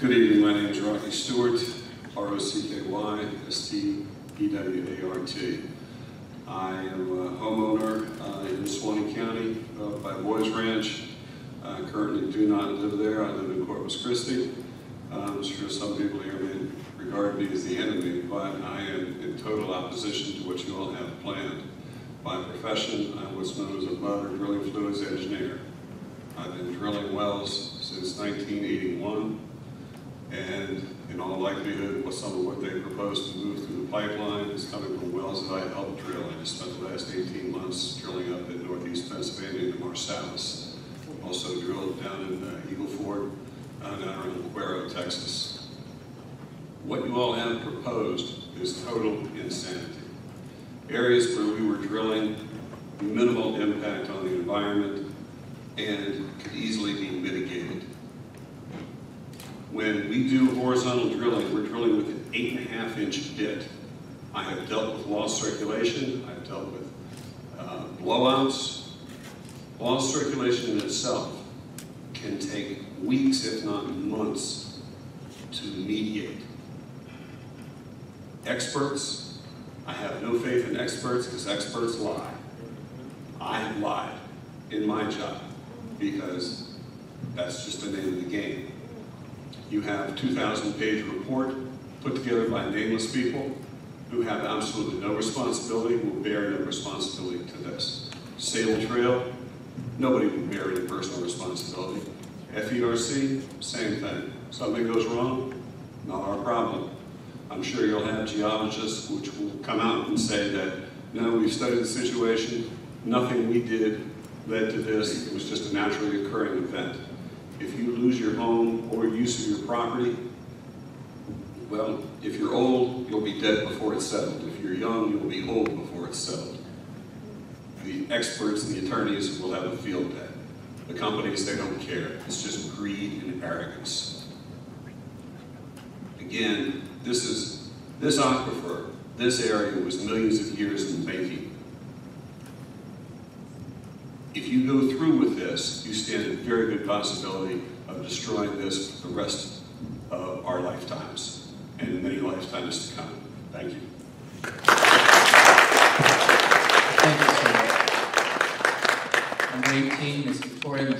Good evening, my name is Rocky Stewart, R-O-C-K-Y, S-T-E-W-A-R-T. I am a homeowner uh, in Suwannee County uh, by Boys Ranch. I currently do not live there, I live in Corpus Christi. Uh, I'm sure some people here may regard me as the enemy, but I am in total opposition to what you all have planned. By profession, I'm what's known as a mud or drilling fluids engineer. I've been drilling wells since 1981. And in all likelihood, what some of what they propose to move through the pipeline is coming from wells that I helped drill. I just spent the last 18 months drilling up in northeast Pennsylvania in the Marcellus. Also drilled down in uh, Eagle Ford, uh, down around Cuero, Texas. What you all have proposed is total insanity. Areas where we were drilling, minimal impact on the environment, and could easily be mitigated. When we do horizontal drilling, we're drilling with an eight and a half inch bit. I have dealt with lost circulation, I've dealt with uh, blowouts. Lost circulation in itself can take weeks, if not months, to mediate. Experts, I have no faith in experts because experts lie. I have lied in my job because that's just the name of the game. You have 2,000 page report put together by nameless people who have absolutely no responsibility, will bear no responsibility to this. Sabal Trail, nobody will bear any personal responsibility. FERC, same thing. Something goes wrong, not our problem. I'm sure you'll have geologists which will come out and say that, no, we've studied the situation, nothing we did led to this, it was just a naturally occurring event. If you lose your home or use of your property, well, if you're old, you'll be dead before it's settled. If you're young, you'll be old before it's settled. The experts and the attorneys will have a field day. The companies, they don't care. It's just greed and arrogance. Again, this is, this aquifer, this area was millions of years in the making. If you go through with this, you stand a very good possibility of destroying this for the rest of our lifetimes and many lifetimes to come. Thank you. Thank you, sir. Number 18, Ms. Victoria